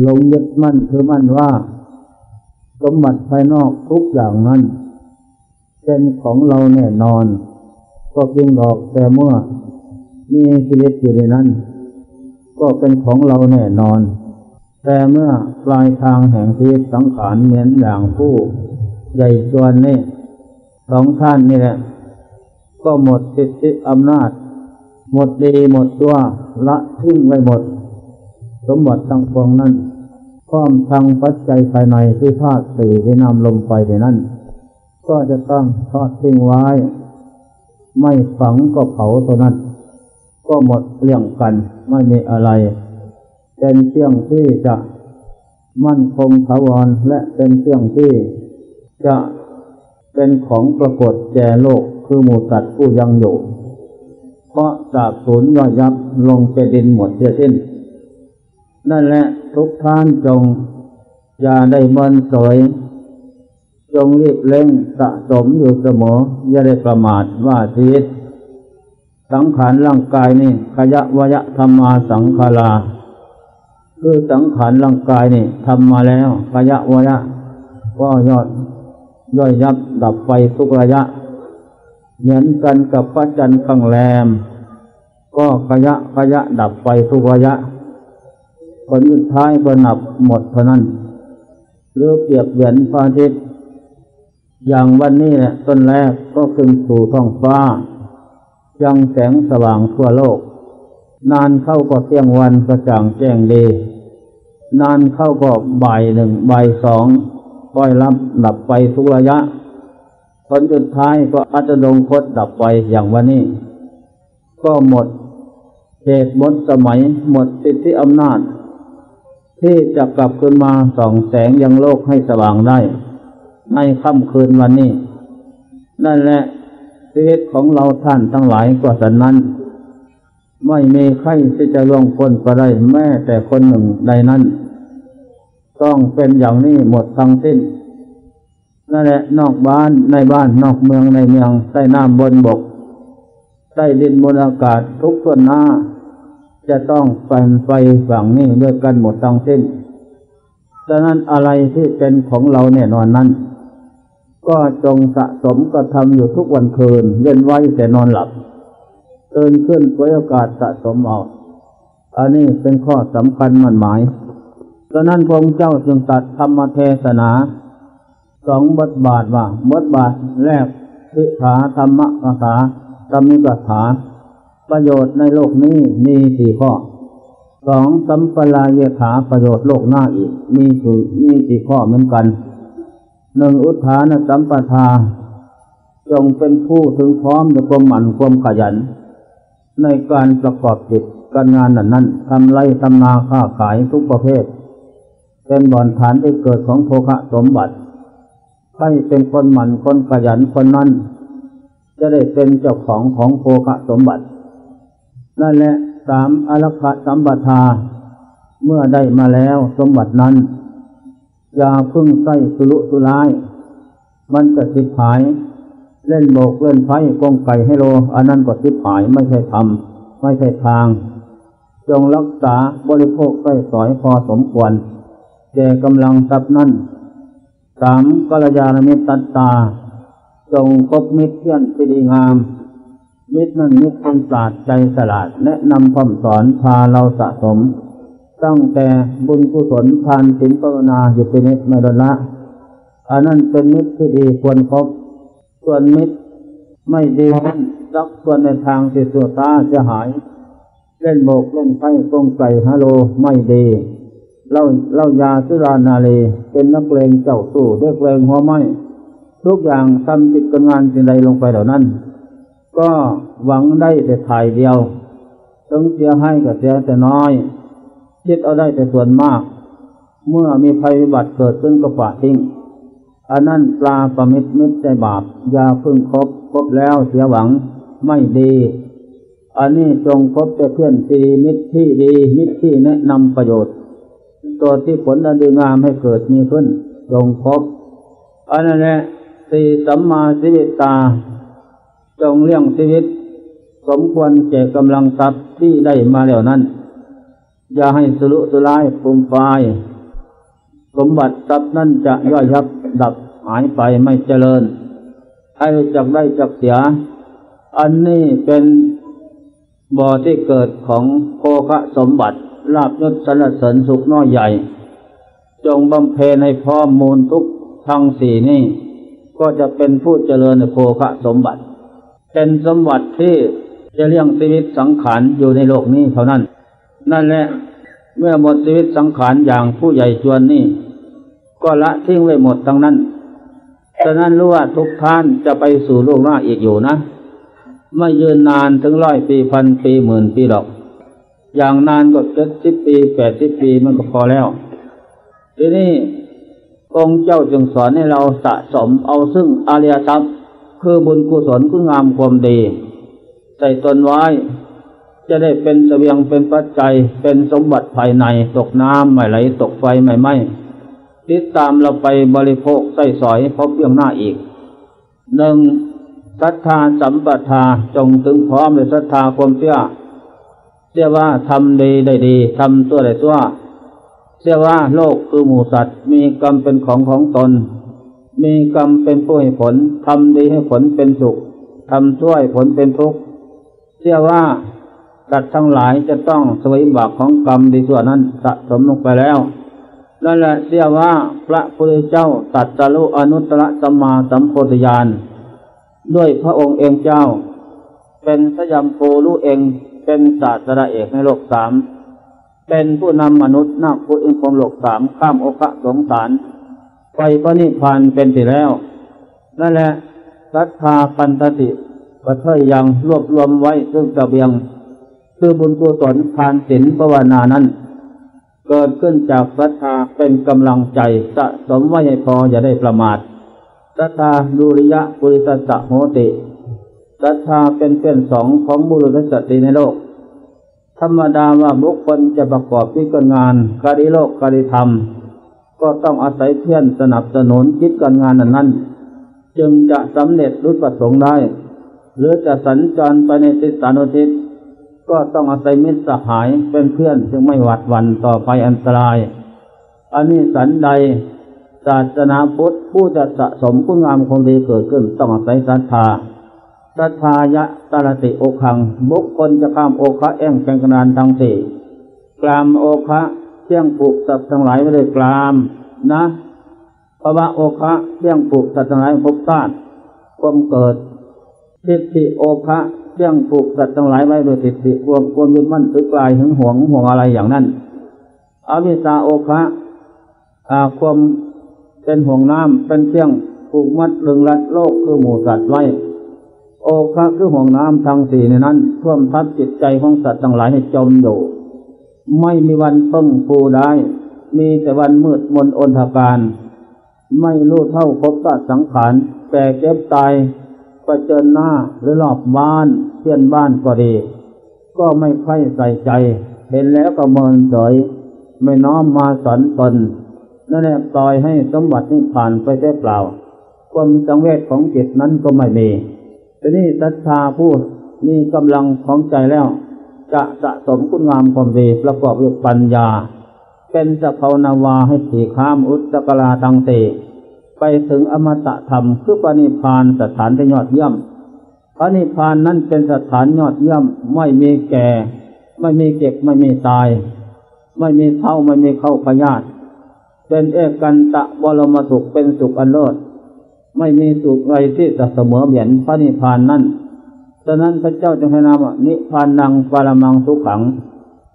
หลงยึดมั่นคือมั่นว่าสมบัติภายนอกทุกอย่างนั้นเป็นของเราแน่นอน ก็จริงหรอกแต่เมื่อมีชีวิตอยู่ในนั้น ก็เป็นของเราแน่นอน แต่เมื่อปลายทางแห่งชีวิตสังขารเหมือนอย่างผู้ ใหญ่ส่วนนี่สองท่านนี่แหละ ก็หมดสิทธิอำนาจ หมดดีหมดตัวละทิ้งไว้หมด สมบัติตั้งปวงนั้นพร้อมทางปัจจัยภายในที่ธาตุสี่ที่นำลงไปในนั้น ก็จะต้องทอดทิ้งไว้ ไม่ฝังก็เผาตัวนั้น ก็หมดเรื่องกันไม่มีอะไร เป็นเชื่องที่จะมั่นคงถาวรและเป็นเชื่องที่จะเป็นของปรากฏแก่โลกคือหมูสัตว์ผู้ยังอยู่ เพราะสาบสูญย่อยยับลงเป็นดินหมดเสียสิ้น นั่นแหละทุกท่านจง อย่าได้เมินสวย จงรีบเร่งสะสมอยู่เสมอ อย่าได้ประมาทว่าชีวิต สังขารร่างกายนี่ขยะวยะธรรมาสังขาราคือสังขารร่างกายนี่ทำมาแล้วขยะวยะก็ยอดย่อยยับดับไปทุกระยะ เหมือนกันกับพระจันทร์ข้างแรม ก็ขยะขยะดับไปทุกระยะ ผลสุดท้ายก็นับหมดเท่านั้น หรือเปรียบเหมือนพระอาทิตย์อย่างวันนี้แหละต้นแรกก็ขึ้นสู่ท้องฟ้า ยังแสงสว่างทั่วโลก นานเข้าก็เที่ยงวันกระจ่างแจ้งดีนานเข้าก็บ่ายหนึ่งบ่ายสองค่อยรับดับไปทุกระยะผลสุดท้ายก็อัจดงคตดับไปอย่างวันนี้ ก็หมดเหตุหมดสมัยหมดสิทธิอำนาจ ที่จะกลับขึ้นมาส่องแสงยังโลกให้สว่างได้ ในค่ำคืนวันนี้ นั่นแหละชีวิตของเราท่านทั้งหลายก็สันนั้น ไม่มีใครที่จะล่วงพ้นไปได้แม้แต่คนหนึ่งใดนั้น ต้องเป็นอย่างนี้หมดทั้งสิ้น นั่นแหละนอกบ้านในบ้านนอกเมืองในเมืองใต้น้ำบนบกใต้ดินบนอากาศทุกส่วนหน้า จะต้องเป็นไปฝั่งนี้ด้วยกันหมดทั้งสิ้นดังนั้นอะไรที่เป็นของเราแน่นอนนั้น ก็จงสะสมกระทำอยู่ทุกวันคืนเย็นไว้แต่นอนหลับตื่นขึ้นไว้โอกาสสะสมเอาอันนี้เป็นข้อสำคัญมั่นหมายดังนั้นพระองค์เจ้าจึงตัดธรรมเทศนาสองบทบาทว่าบทบาทแรกทิฐาธรรมกถาธรรมิกถา ประโยชน์ในโลกนี้มีสี่ข้อสองสัมปลายถาประโยชน์โลกหน้าอีก มีสี่มีสี่ข้อเหมือนกันหนึ่งอุทานสัมปทา จงเป็นผู้ถึงพร้อมในความหมั่นความขยัน ในการประกอบจิตการงานนั้นนั้นทำไรทำนาค้าขายทุกประเภท เป็นบ่อนฐานที่เกิดของโภคะสมบัติให้เป็นคนหมั่นคนขยันคนนั้น จะได้เป็นเจ้าของของโภคะสมบัติ นั่นแหละสามอรคสัมปทา เมื่อได้มาแล้วสมบัตินั้น อย่าพึ่งใส่สุรุสุราย มันจะสิบหาย เล่นโบกเล่นไพ่กงไก่ให้โล อันนั้นก็สิบหายไม่ใช่ทำไม่ใช่ทาง จงรักษาบริโภคใส่สอยพอสมควรแก่กำลังทรัพย์นั้นสามกัลยาณมิตรตา จงคบมิตรเพื่อนที่ดีงาม มิตรนั้นมิตรคนปราดใจสลาดแนะนำคำสอนพาเราสะสม ตั้งแต่บุญกุศลทานศีลภาวนาอยู่เป็นนิดไม่ลดละอันนั้นเป็นมิตรที่ดีควรครบส่วนมิตรไม่ดีนั้นรักส่วนในทางที่สัวตาจะหาย เล่นโบกเล่นไพ่กงไก่ฮัลโลไม่ดีเล่าเล่ายาสุรานาเลเป็นนักเลงเจ้าสู้ด้วยเกรงหัวไม้ทุกอย่างทำจิตการงานสิ่งใดลงไปเหล่านั้น ก็หวังได้แต่ถ่ายเดียวต้องเสียให้ก็เสียแต่น้อย คิดเอาได้แต่ส่วนมาก เมื่อมีภัยวิบัติเกิดขึ้นก็ปะทิ้งอันนั้นปลาประมิตรมิตรใจบาปยาพึ่งครบครบแล้วเสียหวังไม่ดี อันนี้จงคบแต่เพื่อนที่มิตรที่ดี มิตรที่แนะนำประโยชน์ ตัวที่ผลอันดีงามให้เกิดมีขึ้น จงคบอันนั้นแหละสี่สัมมาสิวิตา จงเลี้ยงชีวิต สมควรแก่กำลังทรัพย์ที่ได้มาแล้วนั้น อย่าให้สลุสลายปุ่มไฟสมบัติทรัพย์นั่นจะย่อยยับดับหายไปไม่เจริญ ให้รู้จักได้จักเสีย อันนี้เป็นบ่อที่เกิดของโภคะสมบัติลาบยศสรรเสริญสุขน้อยใหญ่ จงบำเพ็ญให้พร้อมมูลทุกทั้งสี่นี้ ก็จะเป็นผู้เจริญในโภคะสมบัติ เป็นสมบัติที่จะเลี้ยงชีวิตสังขารอยู่ในโลกนี้เท่านั้น นั่นแหละเมื่อหมดชีวิตสังขารอย่างผู้ใหญ่ชวนนี่ก็ละทิ้งไว้หมดทั้งนั้น ฉะนั้นรู้ว่าทุกท่านจะไปสู่โลกหน้าอีกอยู่นะ ไม่ยืนนานถึงร้อยปีพันปีหมื่นปีหรอก อย่างนานก็เจ็ดสิบปีแปดสิบปีมันก็พอแล้ว ทีนี้องค์เจ้าจึงสอนให้เราสะสมเอาซึ่งอาริยทรัพย์ คือบุญกุศลคุณงามความดี ใส่ตนไว้ จะได้เป็นเสบียงเป็นปัจจัย เป็นสมบัติภายในตกน้ำไม่ไหล ตกไฟไม่ไหม้ติดตามเราไปบริโภคใส่สอยพบเรื่องหน้าอีกหนึ่งศรัทธาสัมปทาจงถึงพร้อมในศรัทธาความเชื่อเชื่อว่าทำดีได้ดีทำตัวได้ตัวเชื่อว่าโลกคือหมูสัตว์มีกรรมเป็นของของตน มีกรรมเป็นผู้ให้ผลทำดีให้ผลเป็นสุขทำชั่วให้ผลเป็นทุกข์เชื่อว่าสัตว์ทั้งหลายจะต้องสวยบากของกรรมดีส่วนนั้นสะสมลงไปแล้วนั่นแหละเรียกว่าพระพุทธเจ้าตัดสรุอนุตตรสัมมาสัมโพธิญาณด้วยพระองค์เองเจ้า เป็นสยามโพรู้เองเป็นศาสตราเอกในโลกสามเป็นผู้นำมนุษย์นักพุทธอินพรมโลกสามข้ามโอคะสงสาร ไปพระนิพพานเป็นที่แล้ว นั่นแหละรัทธาปันตติประเทยยังรวบรวมไว้ซึ่งตะเบียง คือบุญกุศลทานศีลภาวนานั้น เกิดขึ้นจากศรัทธาเป็นกำลังใจสะสมไว้ให้พออย่าได้ประมาทศรัทธาดุริยะปุริสัจโหติศรัทธาเป็นเพื่อนสองของบุรุษสตรีในโลก ธรรมดาว่าบุคคลจะประกอบพิการงานการิโลกการิธรรม ก็ต้องอาศัยเพื่อนสนับสนุนคิดการงานนั้นนั้นจึงจะสำเร็จรุประสงค์ได้ หรือจะสัญจรไปในทิศสานุทิศก็ต้องอาศัยมิตรสหายเป็นเพื่อนซึ่งไม่หวัดวันต่อไปอันตราย อันนี้สันใดศาสนาพุทธผู้จะสะสมคุณงามความดีเกิดขึ้นต้องอาศัยศรัทธาศรัทธายะตรติโอคังบุคคลจะข้ามโอคะแอ่งแกงกนานทั้งสี่กลามโอคะ เที่ยงผูกสัตว์ทั้งหลายไม่ได้กลาม นะภาวะโอคะเที่ยงผูกสัตว์ทั้งหลายพบชาติความเกิดทิฏฐิโอคะเรื่องผูกสัตว์ทั้งหลายไว้โดยติดติควมควรยึดมั่นถือกลายหึงหวงห่วงอะไรอย่างนั้นอวิสาโอคะอาความเป็นห่วงน้ำเป็นเชี่ยงผูกมัดลึงรัดโลกคือหมู่สัตว์ไว้ โอคะคือห่วงน้ำทางสี่ในนั้นท่วมทับจิตใจของสัตว์ทั้งหลายให้จมอยู่ ไม่มีวันพึ่งฟูได้ มีแต่วันมืดมนอนทการ ไม่รู้เท่าพบสัตว์สังขารแก่เจ็บตายประเจิญหน้าหรือรอบบ้านเพื่อนบ้านก็ดี ก็ไม่ค่อยใส่ใจ เห็นแล้วก็เมินเฉยไม่น้อมมาสอนตนนั่นแหละปล่อยให้สมบัตินี้ผ่านไปได้เปล่า ความสังเวชของจิตนั้นก็ไม่มีทีนี้ศรัทธาผู้มีกำลังของใจแล้ว จะสะสมคุณงามความดีประกอบด้วยปัญญา เป็นสภาวนาวาให้ถีข้ามอุตกลาตังเต ไปถึงอมตะธรรมคือปณิพานสถานที่ยอดเยี่ยมปณิพานนั้นเป็นสถานยอดเยี่ยมไม่มีแก่ ไม่มีเก็บไม่มีตาย ไม่มีเท่าไม่มีเข้าพยาธิเป็นเอกันตะบรมสุขเป็นสุขอันเลิศไม่มีสุขอะไรที่จะเสมอเหมือนพระนิพพานนั้น ฉะนั้นพระเจ้าจึงให้นามว่านิพพานังปรมังสุขัง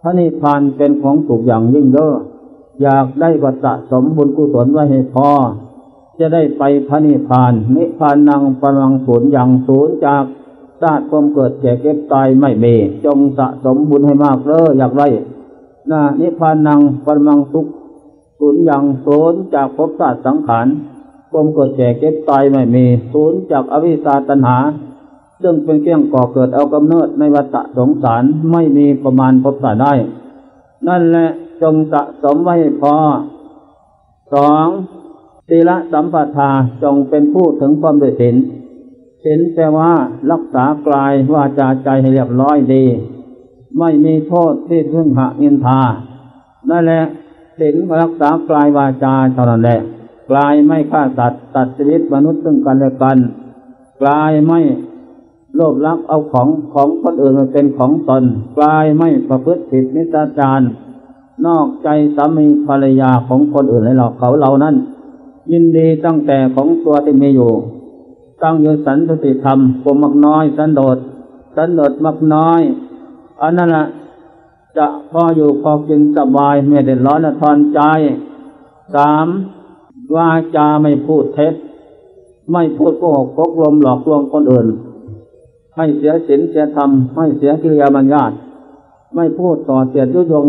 พระนิพพานเป็นของสุขอย่างยิ่งเด้ออยากได้ก็สะสมบุญกุศลไว้ให้พอ จะได้ไปพระนิพพาน นิพพานนังปรมังศูนย์อย่างศูนย์จากชาติความเกิดแก่เก็บตายไม่มีจงสะสมบุญให้มากเลยอยากไรนะนิพพานนังปรมังทุกศูนย์อย่างศูนย์จากภพชาติสังขารความเกิดแก่เก็บตายไม่มีศูนย์จากอวิชชาตัณหา ซึ่งเป็นเครื่องก่อเกิดเอากำเนิดในวัฏสงสารไม่มีประมาณพบชาได้ นั่นแหละจงสะสมไว้พอสองศีลสัมปทาจงเป็นผู้ถึงความด้วยศีลศีลแปลว่ารักษากลายวาจาใจให้เรียบร้อยดี ไม่มีโทษที่พึ่งหะนินทา นั่นแหละศีลรักษากลายวาจาเท่านั้นแหละกลายไม่ฆ่าสัตว์ตัดชีวิตมนุษย์ซึ่งกันและกัน กลายไม่ โลภลักเอาของของคนอื่นมาเป็นของตนกลายไม่ประพฤติผิดนิสจารนอกใจสามีภรรยาของคนอื่นให้เราเขาเหล่านั้น ยินดีตั้งแต่ของตัวที่มีอยู่ ตั้งอยู่สันติธรรมกลมมักน้อย สันโดษสันโดษมักน้อยอันนั้นละจะพออยู่พอกินสบายไม่เดือดร้อนทอนใจสามวาจาไม่พูดเท็จ ไม่พูดโกหกพกลมหลอกลวงคนอื่น ให้เสียศีลเสียธรรมให้เสียกิริยามัญญาตไม่พูดต่อเสียดยุยง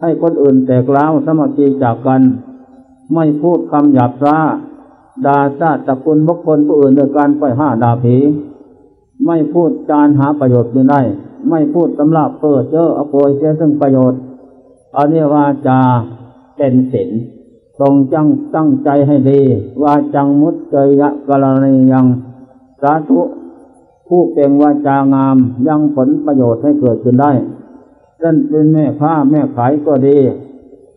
ให้คนอื่นแตกล้าวสมัครีจากกัน ไม่พูดคำหยาบช้าด่าซาตะคุณบุคคลผู้อื่นโดยการไปห้าด่าผี ไม่พูดจานหาประโยชน์ไม่ได้ ไม่พูดสำหรับเปิดเจออโปยเสียซึ่งประโยชน์อันนี้ว่าจาเป็นศีลทรงจังตั้งใจให้ดีว่าจังมุตเจยะกรณียังสาธุ ผู้เก่งวาจางามยังผลประโยชน์ให้เกิดขึ้นได้เช่นเป็นแม่ค้าแม่ขายก็ดี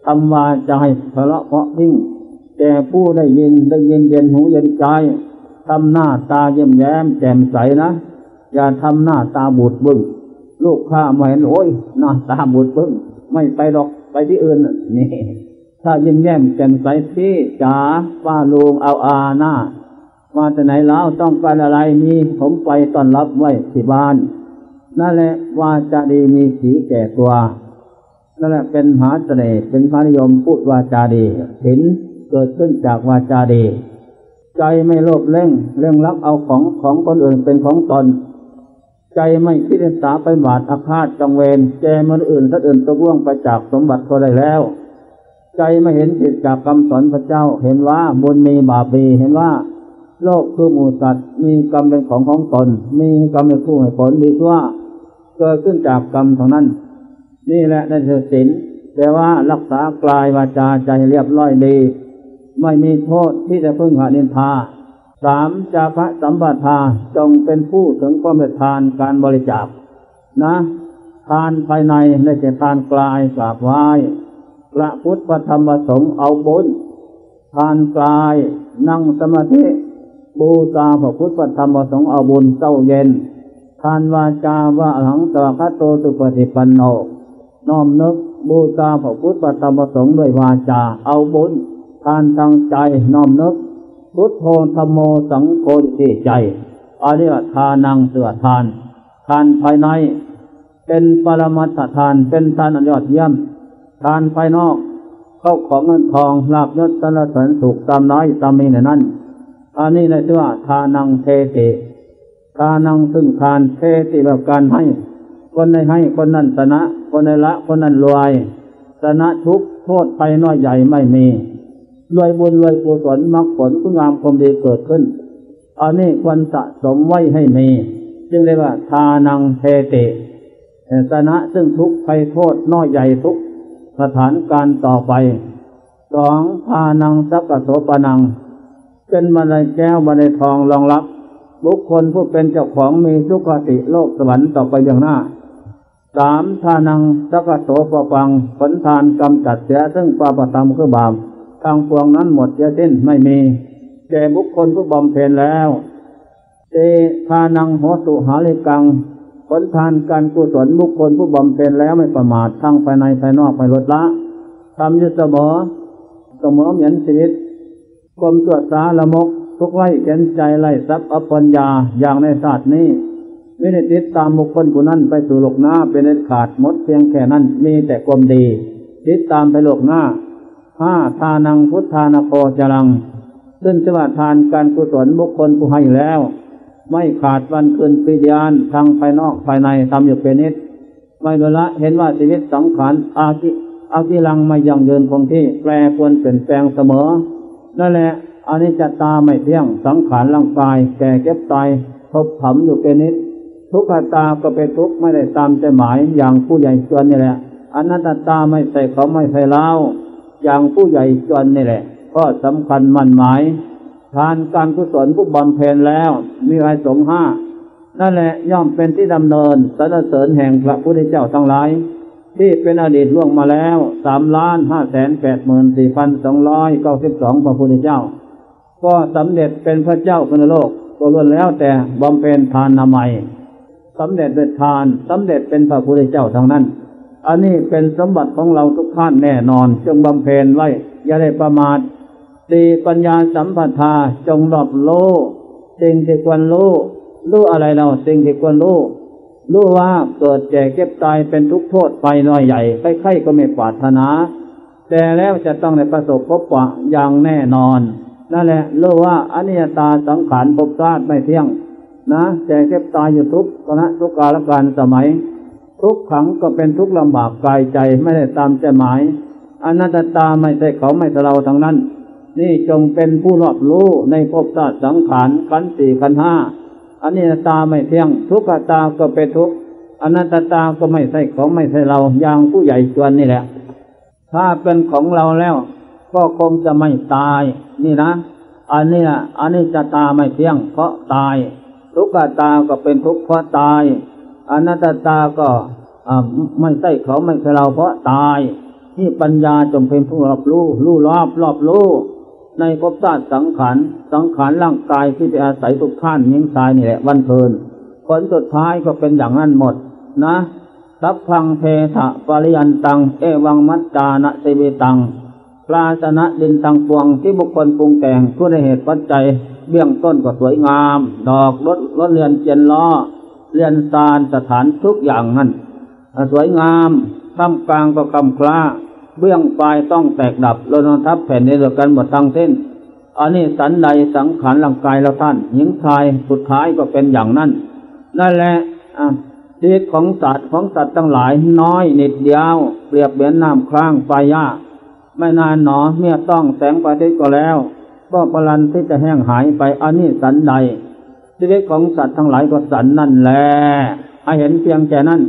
ทำวาจะให้พระเพาะยิ่งแต่ผู้ได้ยินได้ยินเย็นหูเย็นใจทำหน้าตาเยี่ยมแย้มแจ่มใสนะอย่าทำหน้าตาบูดบึ้งลูกค้ามาเห็นโอ้ยหน้าตาบูดบึ้งไม่ไปหรอกไปที่อื่นนี่ถ้ายิ้มแย้มแจ่มใสพี่จ๋าป้าลุงเอาอาหน้า มาจากไหนแล้วต้องการอะไรมีผมไปต้อนรับไว้ที่บ้าน นั่นแหละว่าจะดีมีสีแก่ตัว นั่นแหละเป็นมหาเสน่ห์เป็นพระนิยมพูดวาจาดีเห็นเกิดขึ้นจากวาจาดี ใจไม่โลภเร่งเร่งรักเอาของของคนอื่นเป็นของตน ใจไม่คิดสาไปบาดอาฆาตจังเวรแกมันอื่นถ้าอื่นตกล่วงไปจากสมบัติก็ได้แล้ว ใจไม่เห็นผิดจากคำสอนพระเจ้าเห็นว่าบุญมีบาปมีเห็นว่า โลกคือหมูสัตว์มีกรรมเป็นของของตน มีกรรมเป็นผู้ให้ผลดีทั่วเกิดขึ้นจากกรรมทางนั้น นี่แหละนั่นคือศีลแต่ว่ารักษากลายวาจาใจเรียบร้อยดี ไม่มีโทษที่จะพึ่งหานินทาสามจาพระสัมปทาจงเป็นผู้ถึงความเป็นทานการบริจาคนะทานภายในได้แก่ทานกลายกราบไหว้พระพุทธธรรมสงฆ์เอาบุญทานกายนั่งสมาธิ บูชาพระพุทธธรรมสงฆ์เอาบุญเจ้าเย็น ทานวาจาว่าหลังตวคโตสุปฏิปันโนน้อมนึกบูชาพระพุทธธรรมสงฆ์ด้วยวาจา เอาบุญ ทานทางใจน้อมนึก พุทโธธรรมโมสังโฆที่ใจอันนี้ว่าทานังเสือทาน ทานภายใน เป็นปรมัตถทานเป็นทานอันยอดเยี่ยม ทานภายนอกเข้าของเงินทองลาบยศสรรเสริญสุขตามน้อยตามมีในนั้น อันนี้ในที่ว่าทานังเทติทานังซึ่งทานเทติแบบการให้ คนในให้คนนั้นชนะ คนในละคนนั้นรวยชนะทุกโทษไปน้อยใหญ่ไม่มีรวยบุญรวยกุศลมรรคผลคุณงามความดีเกิดขึ้น อันนี้ควรสะสมไว้ให้มี จึงเรียกว่า ทานังเทติชนะซึ่งทุกภัยโทษน้อยใหญ่ทุกสถานการต่อไปสองพานังสักโสปนัง เป็นบันแก้วบันทองรองรับ บุคคลผู้เป็นเจ้าของมีสุขติโลกสวรรค์ต่อไปอย่างหน้าสามทานังสักโสปปังผลทานกำจัดเสียซึ่งปาปตามคือบาปทางพวงนั้นหมดเสียสิ้นไม่มีแก่บุคคลผู้บำเพ็ญแล้วเตทานังโหสุหาลิกังผลทานการกุศลบุคคลผู้บำเพ็ญแล้วไม่ประมาททั้งภายในภายนอกไม่ลดละทำยุเสมอเสมอเหมือนชีวิต กลมตรวจสาละมก ทุกไว้เข็นใจไล่ทรัพย์อปัญญาอย่างในศาสตร์นี้ ไม่ได้ติดตามบุคคลผู้นั้นไปสู่โลกหน้าเป็นเด็ดขาดหมดเพียงแค่นั้นมีแต่ความดี ติดตามไปโลกหน้าห้าทานังพุทธานาโคจรัง ซึ่งจะว่าทานการกุศลบุคคลผู้ให้แล้ว ไม่ขาดวันคืนปียานทางภายนอกภายในทำอยู่เป็นนิดไม่ละเห็นว่าชีวิตสังขารอาคิอาคิลังไม่ยังเดินคงที่แปรควรเปลี่ยนแปลงเสมอ นั่นแหละอันนี้จะตาไม่เที่ยงสังขารร่างกาย แก่เก็บตายทบถมอยู่เป็นนิด ทุกขตาก็เป็นทุกข์ไม่ได้ตามใจหมายอย่างผู้ใหญ่จวนนี่แหละอนัตตาไม่ใส่เขาไม่ใส่เล้าอย่างผู้ใหญ่จวนนี่แหละ ก็สำคัญมั่นหมายทานการกุศลผู้บำเพ็ญแล้ว มีอะไรสงห้านั่นแหละย่อมเป็นที่ดำเนินสรรเสริญแห่งพระพุทธเจ้าทั้งหลาย ที่เป็นอดีตล่วงมาแล้วสามล้านห้าแสนแปดหมื่นสี่พันสองร้อยเก้าสิบสองพระพุทธเจ้า ก็สำเร็จเป็นพระเจ้าพนโลกก็ล้วนแล้วแต่บำเพ็ญทานนามัยสำเร็จด้วยทานสำเร็จเป็นพระพุทธเจ้าทั้งนั้น อันนี้เป็นสมบัติของเราทุกท่านแน่นอน จงบำเพ็ญไว้ อย่าได้ประมาทตีปัญญาสัมปทาจงรอบโลสิ่งที่ควรรู้รู้อะไรเราสิ่งที่ควรรู้ รู้ว่าเกิดแก่เก็บตายเป็นทุกโทษไปน้อยใหญ่ใครๆก็ไม่ปรารถนา แต่แล้วจะต้องได้ประสบพบปะอย่างแน่นอนนั่นแหละรู้ว่าอนิจจตาสังขารภพชาติไม่เที่ยง นะแก่เก็บตายอยู่ทุกขณะทุกกาลการสมัย ทุกขังก็เป็นทุกลำบากกายใจไม่ได้ตามใจหมายอนัตตาไม่ใช่เขาไม่ใช่เราทั้งนั้น นี่จงเป็นผู้รอบรู้ในภพชาติสังขารขันสี่ขันห้า อันนี้ตาไม่เที่ยง ทุกขตาก็เป็นทุกอนัตตาก็ไม่ใช่ของไม่ใช่เราอย่างผู้ใหญ่ชวนนี่แหละ ถ้าเป็นของเราแล้ว ก็คงจะไม่ตาย นี่นะ อันนี้อันนี้จะตาไม่เที่ยง เพราะตาย ทุกขตาก็เป็นทุกข์เพราะตาย อนัตตาก็ไม่ใช่เขาไม่ใช่เราเพราะตาย ที่ปัญญาจงเป็นผู้รอบรู้รู้รอบรอบรู้ ในภพชาติสังขาร สังขารร่างกายที่ไปอาศัยทุกท่านยิงตายนี่แหละวันเพลินผลสุดท้ายก็เป็นอย่างนั้นหมด นะทัพพังเพทะปริยันตัง เอวังมัจจานะเสวิตังปราชนะดินตังปวงที่บุคคลปรุงแต่งผู้ในเหตุปัจจัย เบื้องต้นก็สวยงาม ดอกรถรถเรือนเจนล้อเรือนซานสถานทุกอย่างนั้นสวยงามท่ามกลางก็คำคล้า เบื้องปลายต้องแตกดับโลนทับแผ่นในเดียวกันหมดทั้งเส้นอันนี้สันใดสังขารร่างกายเราท่าน หญิงชายสุดท้ายก็เป็นอย่างนั้น นั่นแหละชีวิตของสัตว์ของสัตว์ทั้งหลายน้อยนิดเดียว เปรียบเหมือนน้ำคล้างไฟยาไม่นานหนอเมื่อต้องแสงประทิก็แล้วก็พลันที่จะแห้งหายไปอันนี้สันใดชีวิตของสัตว์ทั้งหลายก็สันนั่นแหละให้เห็นเพียงแค่นั้น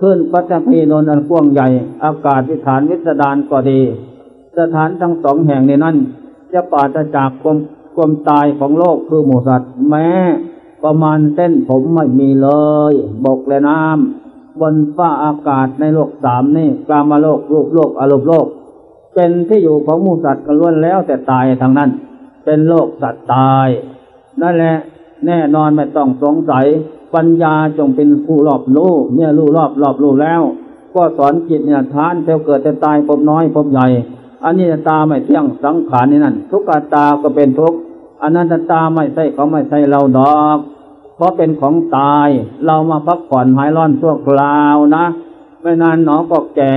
ขึ้นปัจพีนนอันกว้างใหญ่ อากาศวิฐานวิสดานก็ดี สถานทั้งสองแห่งในนั้น จะปราศจากความความตายของโลกคือหมูสัตว์ แม้ ประมาณเส้นผมไม่มีเลย บกและน้ำบนฟ้าอากาศในโลกสามนี่กามาโลกรูปโลกอารมณ์โลก เป็นที่อยู่ของหมูสัตว์กันล้วนแล้วแต่ตายทางนั้น เป็นโลกสัตว์ตาย นั่นแหละแน่นอนไม่ต้องสงสัย ปัญญาจงเป็นผู้รอบรู้เมื่อรู้รอบรอบรู้แล้ว ก็สอนจิตเนี่ยทานเท่าเกิดแต่ตายพบน้อยพบใหญ่อันนี้ตาไม่เที่ยงสังขารนี่นั่นทุกขตาก็เป็นทุกข์อนันตาไม่ใช่เขาไม่ใช่เราดอก เพราะเป็นของตาย เรามาพักผ่อนหายร้อนชั่วคราวนะ ไม่นานหนอก็แก่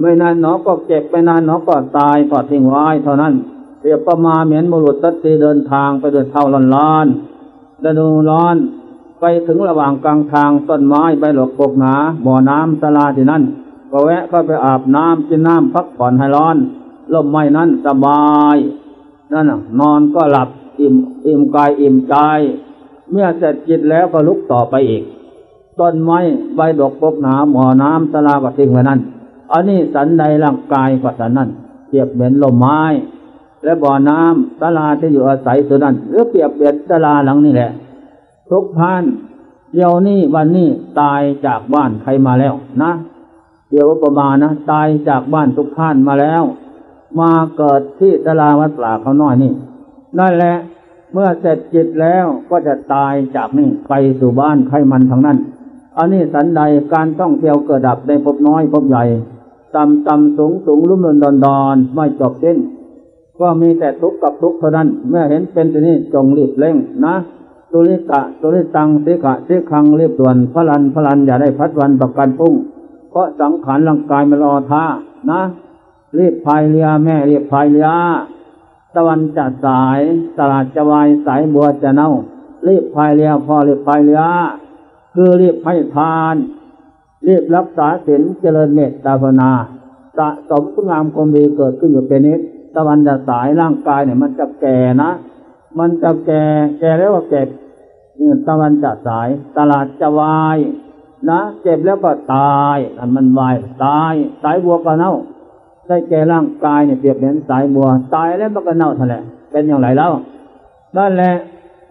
ไม่นานหนอก็เจ็บไม่นานหนอก็ตายทอดทิ้งไว้เท่านั้นเปรียบประมาเหมือนบุรุษตัดตีเดินทางไปเดินเท่าร้อนๆฤดูร้อน ไปถึงระหว่างกลางทางต้นไม้ใบหลกปกหนา บ่อน้ำสลาที่นั่นก็แวะเข้าไปอาบน้ำกินน้ำพักผ่อนให้ร้อนลมไม้นั้นสบายนั่นนอนก็หลับอิ่มอิ่มกายอิ่มใจ เมื่อเสร็จจิตแล้วก็ลุกต่อไปอีกต้นไม้ใบดกปกหนาบ่อน้ำสลาก็ทิ้งไว้นั่นอันนี้สันใดร่างกายก็สันนั่นเปรียบเหมือนลมไม้ และบ่อน้ำสลาที่อยู่อาศัยตัวนั้นหรือเปรียบเปรียบสลาหลังนี่แหละ ทุกท่านเดี๋ยวนี้วันนี้ตายจากบ้านใครมาแล้วนะเดี๋ยวประมาณนะตายจากบ้านทุกท่านมาแล้ว มาเกิดที่ตลาวัดปลาเขาน้อยนี่นั่นแหละเมื่อเสร็จจิตแล้วก็จะตายจากนี่ไปสู่บ้านใครมันทางนั้น อันนี้สันใดการต้องเที่ยวเกิดดับในพบน้อยพบใหญ่ต่ำต่ำสูงสูงลุ่มลุ่มดอนดอนไม่จบสิ้น ก็มีแต่ทุกข์กับทุกข์เท่านั้น เมื่อเห็นเป็นตัวนี้จงรีบเร่งนะ ตุลิกะตุลิตังสิกะสิคังเรียบด่วนพลันพลันอย่าได้พัดวันประกันพุ่ง เพราะสังขารร่างกายมารอท่านะรีบพายเรือแม่รีบพายเรือตะวันจะสายตลาดจะวายสายบัวจะเน่า รีบพายเรือพอรีบพายเรือคือรีบให้ทาน รีบรักษาศีลเจริญเมตตาภาวนาสะสมคุณงามความดีเกิดขึ้นอยู่เป็นนิดตะวันจะสายร่างกายเนี่ยมันจะแก่นะ มันจะแก่ แก่แล้วก็เก็บตะวันจะสาย ตลาดจะวาย นะเจ็บแล้วก็ตายอันมันวายตาย สายบัวก็เน่าได้แก่ร่างกายเนี่ยเปรียบเหมือนสายบัว ตายแล้วมันก็เน่าทะเลเป็นอย่างไรแล้วนั่นแหละ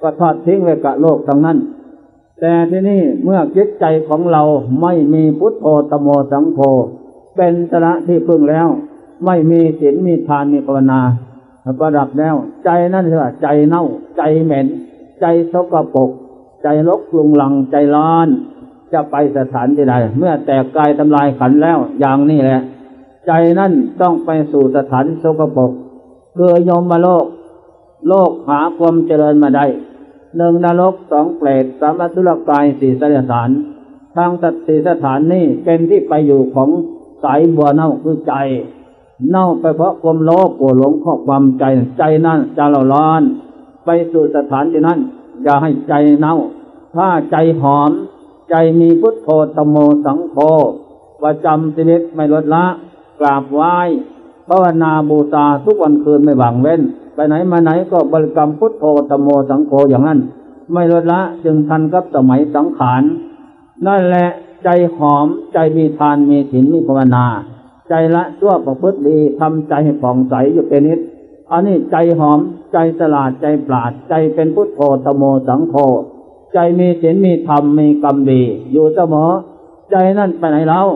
ก็ทอดทิ้งไว้กับโลกตรงนั้น แต่ที่นี่เมื่อจิตใจของเราไม่มีพุทโธตโมสังโฆเป็นสระที่พึ่งแล้ว ไม่มีศีลมีทานมีภาวนา ประดับแล้ว ใจนั่นเถอะใจเน่า ใจเหม็น ใจสกปรกใจลกลุงลังใจร้อน จะไปสถานที่ใดเมื่อแตกกายทำลายขันแล้ว อย่างนี้แหละ ใจนั่นต้องไปสู่สถานสกปรกคือยมมาโลก โลกหาความเจริญมาได้หนึ่งนรกสองเปรตสามอสุรกายสี่สถาน ทางตัดสี่สถานนี้เป็นที่ไปอยู่ของสายบัวเน่าคือใจ เน่าไปเพราะความโลภโกรธหลงข้อความใจใจนั่นจะเราร้อน ไปสู่สถานที่นั้น อย่าให้ใจเน่า ถ้าใจหอม ใจมีพุทโธตโมสังโฆประจำชีวิตไม่ลดละกราบไหว้ภาวนาบูชาทุกวันคืนไม่หวังเว้น ไปไหนมาไหนก็บริกรรมพุทโธตโมสังโฆอย่างนั้น ไม่ลดละจึงทันกับสมัยสังขารนั่นแหละใจหอมใจมีทานมีศีลมีภาวนา ใจละชั่วประพฤติดีทำใจให้ผ่องใสอยู่เป็นนิดอันนี้ใจหอมใจสลาดใจปราด ใจเป็นพุทโธตโมสังโฆใจมีศีลมีธรรมมีกรรมดีอยู่เสมอใจนั่นไปไหนแล้ว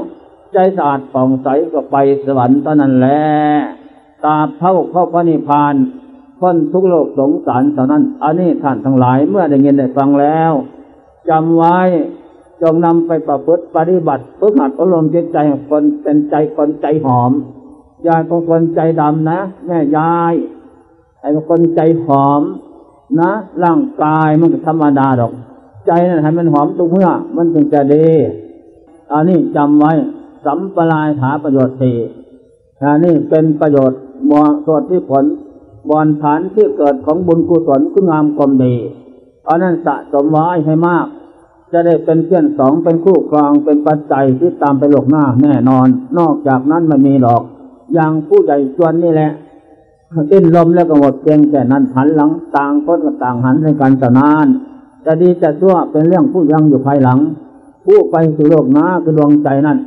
ใจสะอาดผ่องใสก็ไปสวรรค์ตอนนั้นแหละตาเท่าเข้าพระนิพพานพ้นทุกโลกสงสารเท่านั้น อันนี้ท่านทั้งหลายเมื่อได้ยินได้ฟังแล้วจำไว้ จงนำไปประพฤติปฏิบัติเพื่อหัดอารมณ์จิตใจของคนเป็นใจคนใจหอมยายของคนใจดำนะ แม่ยายไอ้คนใจหอม นะร่างกายมันก็ธรรมดาดอก ใจนั่นให้มันหอมตุกเมื่อ มันจึงจะดีอันนี้จำไว้สัมปลายถาประโยชน์สี่อันนี้เป็นประโยชน์มอส่วนที่ผลบอนฐานที่เกิดของบุญกุศลคุณงามความดีอันนั้นสะสมไว้ให้มาก จะได้เป็นเพื่อนสองเป็นคู่ครองเป็นปัจจัยที่ตามไปหลกหน้าแน่นอน นอกจากนั้นไม่มีหรอก อย่างผู้ใหญ่ชวนนี่แหละสิ้นลมแล้วก็หมดเพียงแต่นั้นหันหลังต่างคนก็ต่างหันในการตนานจะดีจะชั่วเป็นเรื่องผู้ยังอยู่ภายหลัง ผู้ไปสู่โลกหน้าคือดวงใจนั่น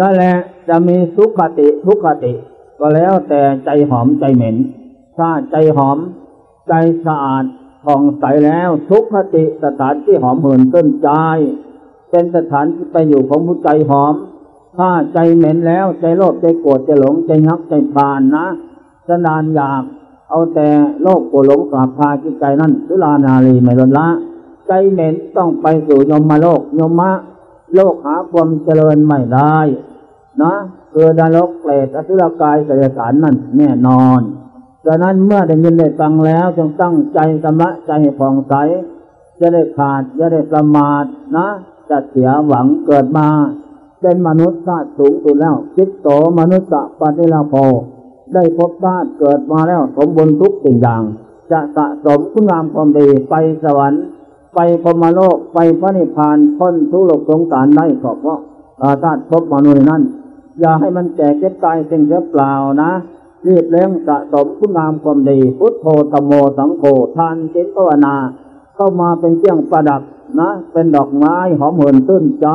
นั่นแหละจะมีสุขติทุกขติ ก็แล้วแต่ใจหอมใจเหม็น ถ้าใจหอม ใจสะอาด ผ่องใสแล้วทุกขติสถานที่หอมเหินต้นใจเป็นสถานที่ไปอยู่ของผู้ใจหอม ถ้าใจเหม็นแล้วใจโลภใจโกรธใจหลงใจยักใจพานนะสนานอยากเอาแต่โลภโกรธหลงกราบพาจิตใจนั่นสุลานารีไม่ลดละ ใจเหม็นต้องไปสู่ยมมาโลกยมมะ โลกหาความเจริญไม่ได้ นะคือนรกเปรตอสุรกายสยสารนั่นแน่นอน ดังนั้นเมื่อได้ยินได้ฟังแล้วจงตั้งใจสมะใจผ่องใส จะได้ขาดจะได้ประมาทนะ จะเสียหวังเกิดมา เป็นมนุษย์ชาติสูงสุดแล้วจิตโตมนุษย์ปฏิลาโภได้พบชาติเกิดมาแล้วสมบูรณ์ทุกสิ่งอย่าง จะสะสมคุณงามความดีไปสวรรค์ ไปพรมโลกไปพระนิพพานพ้นทุกโลกสงสารได้ขอบเพราะชาติพบมนุษย์นั้น อย่าให้มันแก่เจ็บตายเสิ่งเสียเปล่านะ รีบเร่งสะสมคุณงามความดี พุทโธตโมสังโฆทานจิตภาวนา เข้ามาเป็นเครื่องประดับนะ เป็นดอกไม้หอมเหินตื้นใจ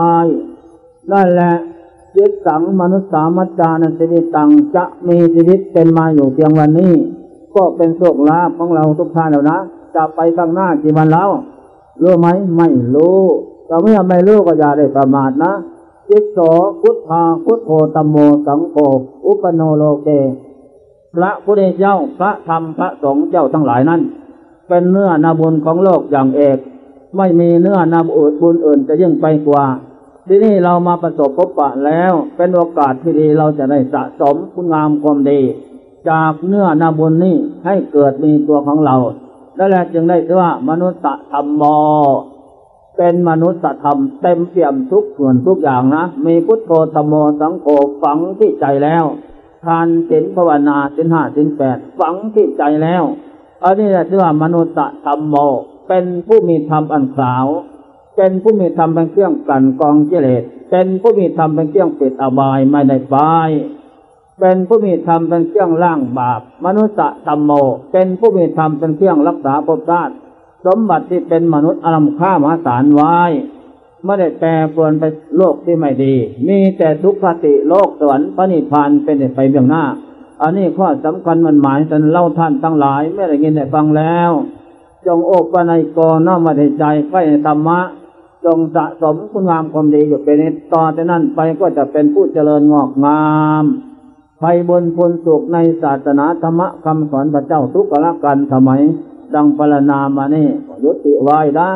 นั่นแหละจิตสังมนุษย์สามัจจานสิริตังจะมีชีวิตเป็นมาอยู่เพียงวันนี้ ก็เป็นโชคลาภของเราทุกท่านแล้วนะจะไปข้างหน้ากี่วันแล้วรู้ไหมไม่รู้แต่เมื่อไม่รู้ก็อย่าได้ประมาทนะจิตโสพุทธาพุทโธตโมสังโฆอุปโนโลเก พระพุทธเจ้าพระธรรมพระสงฆ์เจ้าทั้งหลายนั้น เป็นเนื้อนาบุญของโลกอย่างเอก ไม่มีเนื้อนาบุญบุญอื่นจะยิ่งไปกว่า ที่นี่เรามาประสบพบปะแล้ว เป็นโอกาสที่ดีเราจะได้สะสมคุณงามความดี จากเนื้อนาบุญนี้ให้เกิดมีตัวของเราและแลจึงได้ชื่อว่ามนุษย์ธรรมมเป็นมนุษย์ธรรมเต็มเปี่ยมทุกส่วนทุกอย่างนะ มีพุทโธธรรมโมสังโฆฝังที่ใจแล้ว ทานศีลภาวนาศีลห้าศีลแปดฝังที่ใจแล้วอันนี้เรียกว่ามนุษย์ธรรมโม เป็นผู้มีธรรมอันขาว เป็นผู้มีธรรมเป็นเครื่องกันกองกิเลสเป็นผู้มีธรรมเป็นเครื่องปิดอบายไม่ได้ไปเป็นผู้มีธรรมเป็นเครื่องล่างบาป มนุษย์ธรรมโม เป็นผู้มีธรรมเป็นเครื่องรักษาภพชาติสมบัติที่เป็นมนุษย์อารมค่ามหาศาลไว้ ไม่ได้แปรปรวนไปโลกที่ไม่ดี มีแต่ทุกขติโลกสวรรค์พระนิพพานเป็นไปเบื้องหน้า อันนี้ข้อสำคัญมันหมายสันเล่าท่านทั้งหลายไม่ได้ยินได้ฟังแล้ว จงโอปนัยกน้อมมาใใจใกล้ธรรมะ จงสะสมคุณงามความดีอยู่เป็นนิดต่อจากนั้นไปก็จะเป็นผู้เจริญงอกงามไปบนพลสุขในศาสนาธรรมะคำสอนพระเจ้าทุกกละกันสมัยดังปรนามานี่ยุติไว้นะ